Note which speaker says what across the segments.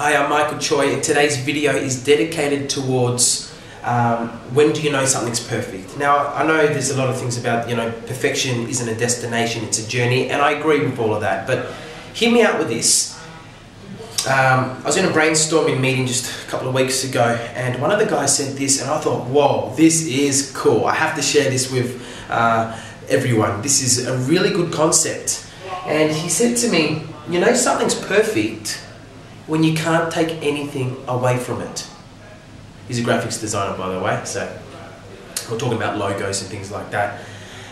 Speaker 1: Hi, I'm Michael Choi and today's video is dedicated towards um, when do you know something's perfect. Now, I know there's a lot of things about, you know, perfection isn't a destination, it's a journey, and I agree with all of that, but hear me out with this. Um, I was in a brainstorming meeting just a couple of weeks ago, and one of the guys said this, and I thought, whoa, this is cool. I have to share this with uh, everyone. This is a really good concept. And he said to me, you know, something's perfect when you can't take anything away from it. He's a graphics designer, by the way, so we're talking about logos and things like that.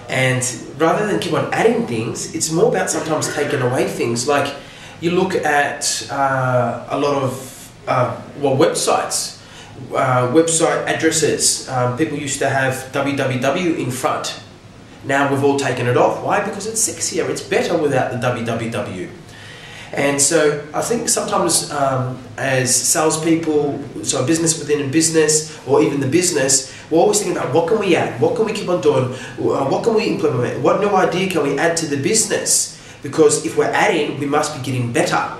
Speaker 1: And rather than keep on adding things, it's more about sometimes taking away things. Like you look at uh, a lot of uh, well websites, uh, website addresses. Um, people used to have www in front. Now we've all taken it off. Why? Because it's sexier. It's better without the www. And so I think sometimes um, as salespeople, so business within a business, or even the business, we're always thinking about what can we add, what can we keep on doing, uh, what can we implement, what new idea can we add to the business? Because if we're adding, we must be getting better.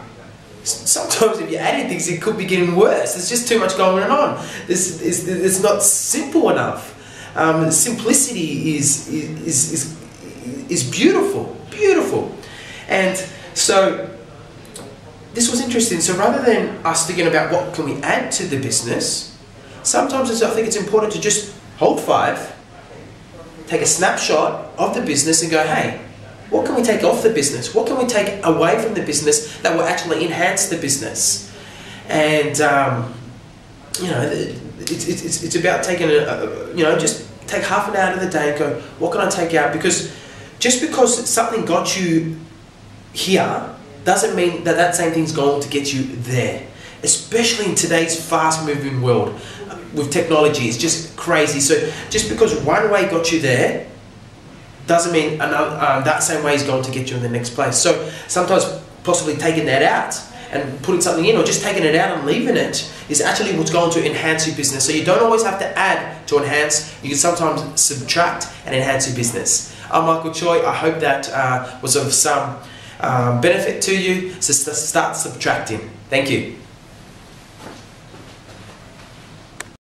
Speaker 1: Sometimes if you're adding things, it could be getting worse. There's just too much going on. This is it's not simple enough. Um, simplicity is, is, is, is beautiful, beautiful. And so this was interesting. So rather than us thinking about what can we add to the business, sometimes I think it's important to just hold five, take a snapshot of the business and go, hey, what can we take off the business? What can we take away from the business that will actually enhance the business? And, um, you know, it's, it's, it's about taking, a, a, you know, just take half an hour of the day and go, what can I take out? Because just because something got you here doesn't mean that that same thing's going to get you there. Especially in today's fast moving world with technology, it's just crazy. So just because one way got you there, doesn't mean another, um, that same way is going to get you in the next place. So sometimes possibly taking that out and putting something in or just taking it out and leaving it is actually what's going to enhance your business. So you don't always have to add to enhance, you can sometimes subtract and enhance your business. I'm Michael Choi, I hope that uh, was of some um, benefit to you, so start subtracting. Thank you.